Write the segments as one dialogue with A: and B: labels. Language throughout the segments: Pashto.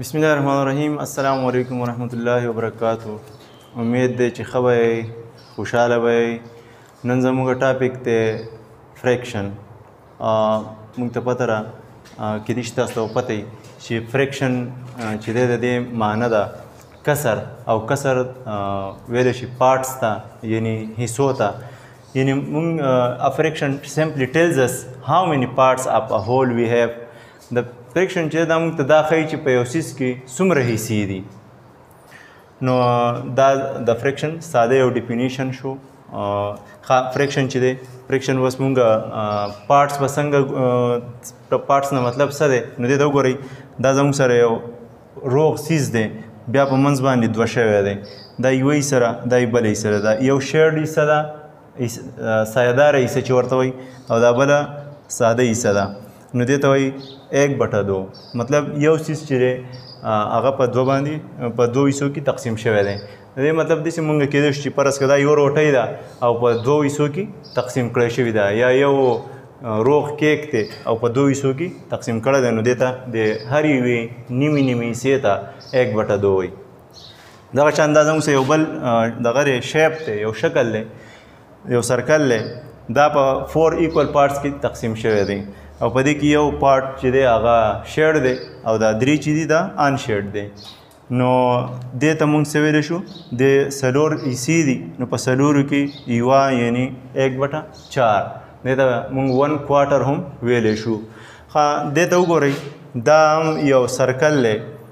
A: بسم الله الرحمن الرحیم السلام علیکم ورحمت الله وبرکاتو امید دی چې ښه به خوشاله به نن زموږ ټاپک دی فریکشن موږ ته پته را کې دي چې تاسو ته پته چې فریکشن چې دی د دې معنی ده کسر او کسر ویل شي پارټس ته یعنی حصو ته یعنی موږ افریکشن سمپلی ټیلز اس هاو مینی پارټس اف ا هول وی هیو د فریکشن چې دا موږ ته دا ښیي چې په یو سیس کې څومره حصې دي نو دا د فریکشن ساده یو ډیفینیشن شو ښه فریکشن چې دی فریکشن اوس مونږ پارټس به څنګه پارټس نه مطلب څه دی نو دې ته وګورئ دا زموږ سره یو روغ سیز دی بیا په منځ باندې دوه شوی دی دا یوه یې سره دا یې بله یې سره ده یو شیرډ حصه ده سایهداره حصه چې ورته وایي او دا بله ساده حصه ده نو دې ته وایي ایک بټه دو مطلب یو سیس چې دی هغه په دوه باندې په دوه حصو کې تقسیم شوی دی دې مطلب دې چې مونږ کېدای شي چې پرس کدا یو روټۍ ده او په دوه حصو کې تقسیم کړی شوی ده یا یو روغ کیک ته او په دوه حصو کې تقسیم کړی دی نو دې ته د هر یوې نیمې نیمې حصې ته ایک بټه دو وایي دغه شان دا زموږ یو بل دغه شیپ دی یو شکل دی یو سرکل دی دا په فور ایکول پارټس کې تقسیم شوی دی او په دې کې یو پارټ چې دی هغه شیډ دی او دا درې چې دی دا ان شیډ دی نو دې ته مونږ څه ویلی شو د څلور ایسي دي نو په څلورو کې یوه یعنی ایک بټه چار دې ته مونږ ون کوارټر هم ویلی شو ښه دې ته وګورئ دا هم یو سرکل دی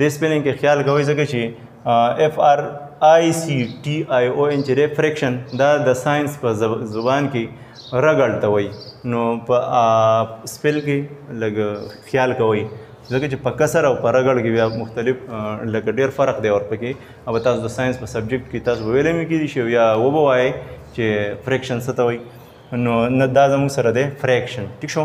A: د سپیلینګ کې خیال کوي ځکه چې اف آر آی سی ټی آی او ان چې ریفریکشن دا د ساينس په زبان کې رګړ ته وایي نو په سپیل کې لګ خیال کوي ځکه چې په کسر او په رګړ کې بیا مختلف لګ ډیر فرق دی ورپکې او تاسو د ساينس په سبجیکټ کې تاسو ویلې مې کې شي یا وبوای چې فریکشن څه ته وایي نو نه دا زموږ سره دی فریکشن ٹھیک شو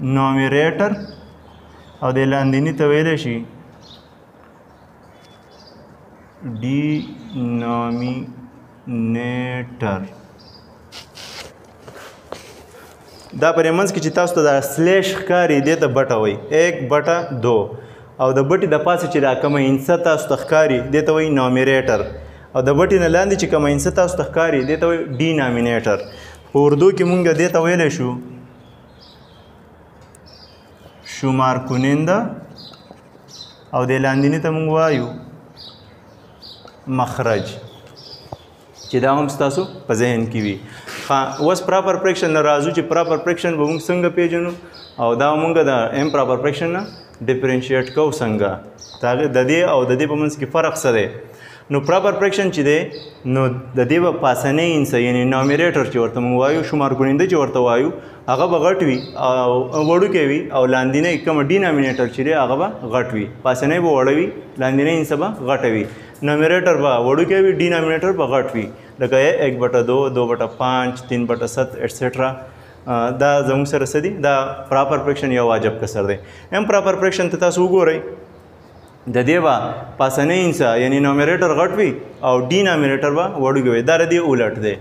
A: نومریټر او د لاندینی ته ویل شي ډي نومینیټر دا پرې منځ کې چې تاسو ته دا سلیش ښکاري دې ته بټه وایي ایک بټه دو او د بټې د پاسه چې دا کومه انسه تاسو ته ښکاري دې ته وایي نومریټر او د بټې نه لاندې چې کومه انسه تاسو ته ښکاري دې ته وایي ډي نومینیټر په اردو کې مونږ دې ته ویلی شو شمار کننده او د لاندینی ته مونږ وایو مخرج چې دا هم ستاسو په ذهن کې وي اوس پراپر پریکشن نه راځو چې پراپر پریکشن به مونږ څنګه پیژنو او دا مونږ د ام پراپر پریکشن نه ډیفرینشیټ کو څنګه دا د دې او د دې په منځ کې فرق څه دی نو پراپر فریکشن چې دی نو د دې به پاسنۍ انسه یعنی نومریټر چې ورته موږ وایو شمار کړینده چې ورته وایو هغه به غټ وي او وړوکی وي او لاندینی کوم ډینامینیټر چې دی هغه به غټ وي پاسنۍ به وړه وي لاندینی انسه به غټه وي نومریټر به وړوکی وي ډینامینیټر به غټ وي لکه ایک بټه دو دو بټه پانچ تین بټه ست ایټسټرا دا زموږ سره څه دي دا پراپر فریکشن یو واجب کسر دی هم پراپر فریکشن ته تاسو وګورئ د دې با پاسنۍ انسا یعنی نومریټر غټ وي او ډینامریټر به وړوکی وي دا ردی الټ دی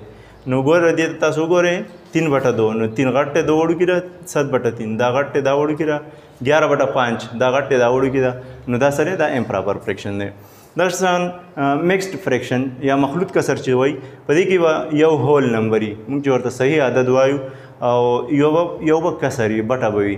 A: نو ګور ردی تاسو ګوره 3 بټه 2 نو 3 غټ ته 2 وړوکی را 7 بټه 3 دا غټ ته دا وړوکی را 11 بټه 5 دا غټ ته دا وړوکی دا نو دا سره دا امپراپر فریکشن دی دا شان میکسډ فریکشن یا مخلوط کسر چې وای په دې کې به یو هول نمبري موږ چې ورته صحیح عدد وایو او یو یو به کسري بټه به وي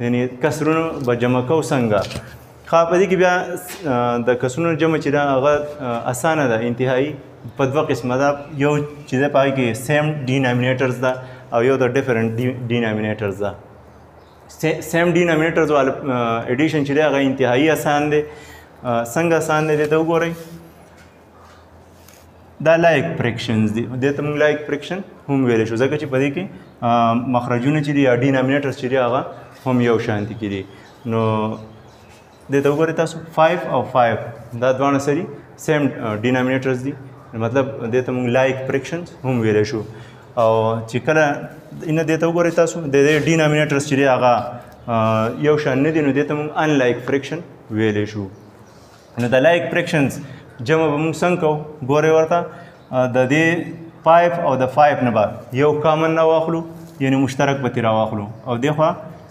A: یعنی کسرونه به جمع کو څنګه خا په دې کې بیا د کسرونو جمع چې دا هغه اسانه ده انتهایی په دوه قسمه ده یو چې د پای کې سیم ډینامینیټرز ده او یو د ډیفرنٹ ډینامینیټرز ده سیم ډینامینیټرز ول اډیشن چې دا هغه انتهایی اسان دی څنګه اسان دی ته وګورئ دا لایک فریکشنز دي دې ته موږ لایک فریکشن هم ویلی شو ځکه چې په دې کې مخرجونه چې دي یا ډینامینیټرز چې دي هغه هم یو شان دي کې دي نو دې ته وګورئ تاسو 5 او 5 دا دواړه سری سیم ډینامینیټرز دي مطلب دې ته موږ لایک فریکشنز هم ویلی شو او چې کله ان دې ته وګورئ تاسو د دې ډینامینیټرز چې دي هغه یو شان نه دي نو دې ته موږ ان لایک فریکشن ویلی شو نو د لایک فریکشنز جمع به موږ څنګه کوو ګورې ورته د دې فایف او د فایف نه به یو کامن نه واخلو یعنی مشترک به تیرا واخلو او دغه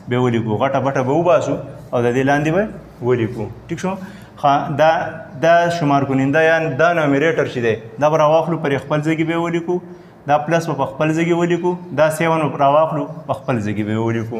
A: به ولیکو غټه بټه به وباسو او د دې لاندې به ولیکو ټیک شو دا دا شمار کونینده یا دا نومریټر چې دی دا به راواخلو پر خپل ځای کې به ولیکو دا پلس په خپل ځای کې ولیکو دا 7 راواخلو په خپل ځای کې به ولیکو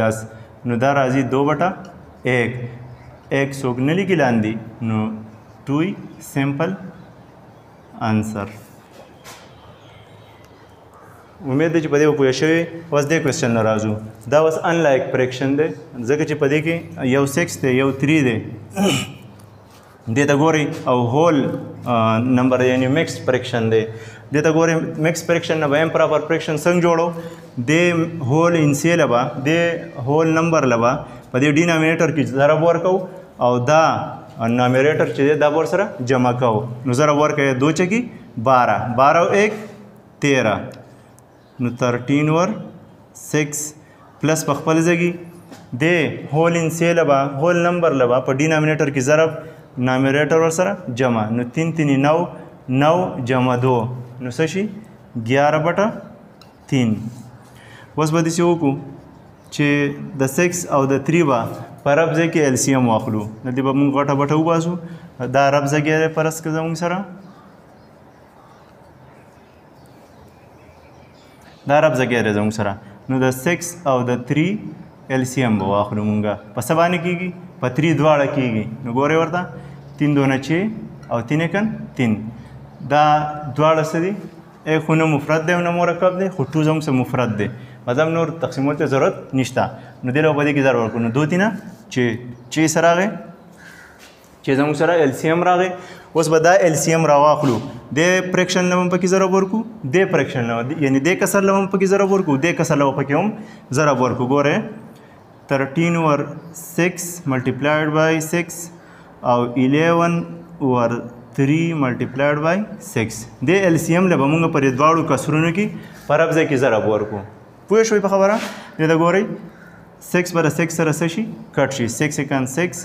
A: دس نو دا راځي دو بټا ایک ایک څوک نه لیکي لاندې نو دوی سمپل انسر امید دی چې په دې پوه شوي اوس دې کوېسچن نه راځو دا اوس ان لایک فریکشن دی ځکه چې په دې کې یو سکس دی یو تری دی دې ته ګوري او هول نمبر یعنی مکس فریکشن دی دې ته ګوري مکس فریکشن نه به امپراپر فریکشن څنګه جوړو د هول انسی لبا د هول نمبر لبا په دې ډینامینیټر کې ضرب ورکو او دا نومریټر چې دا ور سره جمع کو نو ضرب ورکې 2 چکی 12 12 او 1 13 نو ترټین ور سکس پلس په خپل ځګي د هول ان سی لبا هول نمبر لبا په ډینامینیټر کې ضرب نامیریټر ور سره جمع نو تین تینی نو نو جمع دو نو څه شي ګیاره بټه تین اوس به داسې وکړو چې د سکس او د تری به په رب ځای کې السیم واخلو نو دې به موږ غټه بټه وباسو دا رب ځای کې فرض که زموږ سره دا رب زګی دی زموږ سره نو د 6 او د 3 LCM به واخلو مونږه په څه باندې کیږي په 3 دواړه کیږي نو ګورې ورته 3 دونه چې او 3 کن 3 دا دواړه څه دي ای خو نه مفرد دی نه مرکب دی خو ټو زموږ سره مفرد دی مطلب نور تقسیمول ته ضرورت نشته نو دې له په دې کې ضرور کړو نو دوه تینه چې چې سره غي چې زموږ سره ال سی ام راغی اوس به دا ال سی ام راواخلو د فریکشن لمن پکې ضرب ورکو د فریکشن لمن یعنی د کسر لمن پکې ضرب ورکو د کسر لمن پکې هم ضرب ورکو ګوره 13 اوور 6 ملټیپلایډ بای 6 او 11 اوور 3 ملټیپلایډ بای 6 د ال سی ام لبه موږ پر دواړو کسرونو کې پر ابزه کې ضرب ورکو پوه شوي په خبره دا ګورئ 6 بر 6 سره سشي کټ شي 6 سکند 6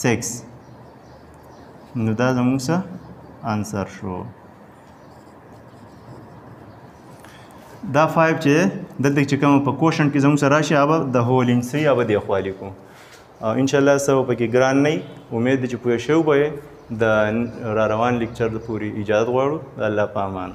A: سکس نو دا زموږ څه انسر شو دا 5 چې دلته چې کوم په کوشن کې زموږ سره راشي هغه د هول ان سي هغه دی خو علیکم او ان شاء الله سو پکې ګران نه امید چې پوه شو به د را روان لیکچر پوری اجازه غواړو الله پامان